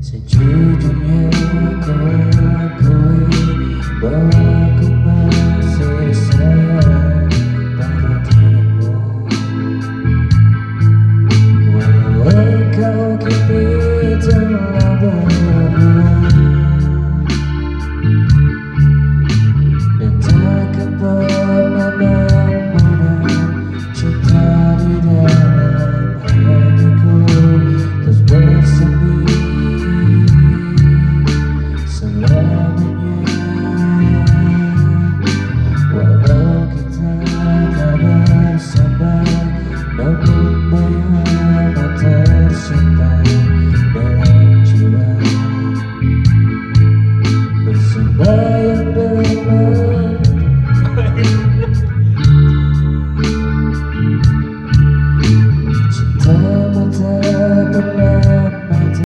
said, Jude.